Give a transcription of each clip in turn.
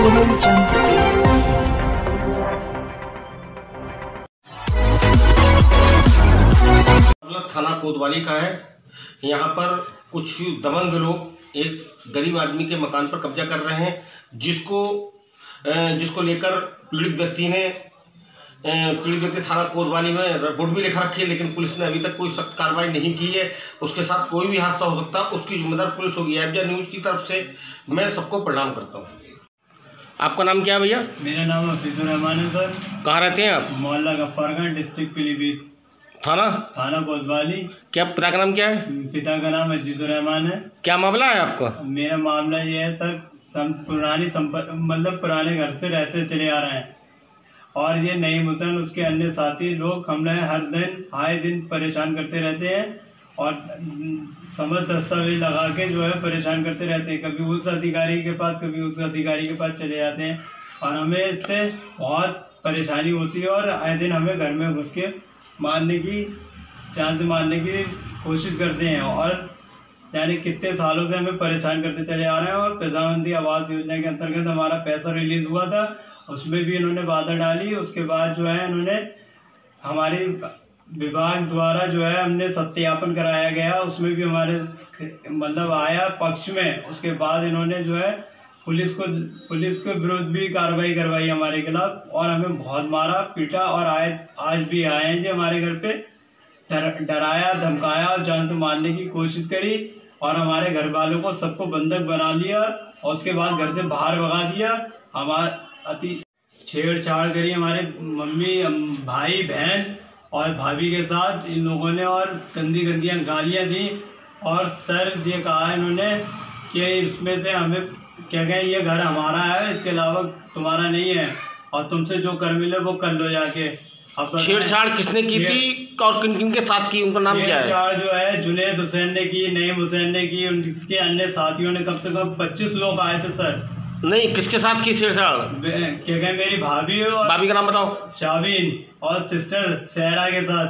मामला थाना कोतवाली का है। यहाँ पर कुछ दबंग लोग एक गरीब आदमी के मकान पर कब्जा कर रहे हैं, जिसको जिसको लेकर पीड़ित व्यक्ति ने पीड़ित व्यक्ति थाना कोतवाली में रिपोर्ट भी लिखा रखी है, लेकिन पुलिस ने अभी तक कोई सख्त कार्रवाई नहीं की है। उसके साथ कोई भी हादसा हो सकता है उसकी जिम्मेदार पुलिस होगी। एफजा न्यूज़ की तरफ़ से मैं सबको प्रणाम करता हूँ। आपका नाम क्या है भैया? मेरा नाम हफीजुर रहमान है सर। कहाँ रहते हैं आप? मोहल्ला गफ्फारगंज डिस्ट्रिक्ट पीलीभीत। थाना? थाना कोतवाली। क्या पिता का नाम क्या है? पिता का नाम अजीजुर रहमान है। क्या मामला है आपका? मेरा मामला ये है सर हम पुरानी संपत्ति मतलब पुराने घर से रहते चले आ रहे हैं। और ये नईम हुसैन उसके अन्य साथी लोग हमने हर दिन आए दिन परेशान करते रहते हैं। और समझ दस्तावेज़ लगा के जो है परेशान करते रहते हैं। कभी उस अधिकारी के पास, कभी उस अधिकारी के पास चले जाते हैं। और हमें इससे बहुत परेशानी होती है और आए दिन हमें घर में घुस के मारने की चांस मारने की कोशिश करते हैं। और यानी कितने सालों से हमें परेशान करते चले आ रहे हैं और प्रधानमंत्री आवास योजना के अंतर्गत हमारा पैसा रिलीज़ हुआ था, उसमें भी इन्होंने बाधा डाली। उसके बाद जो है इन्होंने हमारी विभाग द्वारा जो है हमने सत्यापन कराया गया। उसमें भी हमारे मतलब आया पक्ष में। उसके बाद इन्होंने जो है पुलिस को पुलिस के विरुद्ध भी कार्रवाई करवाई हमारे खिलाफ और हमें बहुत मारा पीटा और आए आज भी आए हैं जो हमारे घर पे। डर, डराया धमकाया और जान मारने की कोशिश करी और हमारे घर वालों को सबको बंधक बना लिया और उसके बाद घर से बाहर भगा दिया। हमारे अति छेड़छाड़ करी हमारे मम्मी भाई बहन और भाभी के साथ इन लोगों ने और गंदी गंदियाँ गालियाँ दी और सर ये कहा इन्होंने कि इसमें से हमें क्या कहें ये घर हमारा है इसके अलावा तुम्हारा नहीं है और तुमसे जो कर मिले वो कर लो जाके। अब छेड़छाड़ किसने की थी और किन किन के साथ की उनका नाम क्या है? छेड़छाड़ जो है जुनेद हुसैन ने की नईम हुसैन ने की उनके अन्य साथियों ने कम से कम पच्चीस लोग आए थे सर। नहीं किसके साथ की छेड़छाड़? क्या कहें मेरी भाभी और भाभी का नाम बताओ। शाबीन और सिस्टर सहरा के साथ।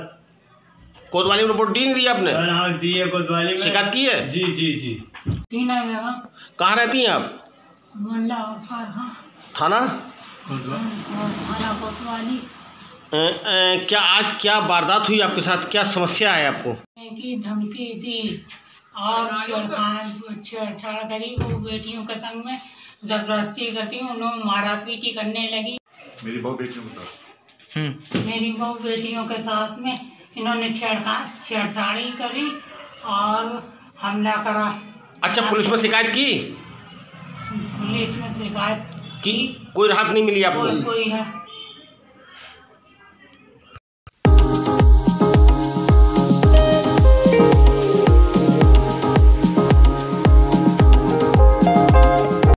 कोतवाली में रिपोर्ट दी नहीं दी आपने? सर हाँ दी है कोतवाली में। शिकायत की है? जी जी जी। तीना बेगम कहाँ रहती हैं आप? मोहल्ला थाना? थाना कोतवाली। अ, अ, क्या आज क्या वारदात हुई आपके साथ? क्या समस्या है आपको? धमकी दी। और छेड़खान छेड़छाड़ करी वो बेटियों के संग में ज़बरदस्ती करती उन्होंने मारा पीटी करने लगी। मेरी बहुत बेटियों के साथ। हम्म। मेरी बहू बेटियों के साथ में इन्होंने छेड़खान छेड़छाड़ी करी और हमला करा। अच्छा पुलिस में शिकायत की? पुलिस में शिकायत की? कोई राहत नहीं मिली कोई आपको कोई है।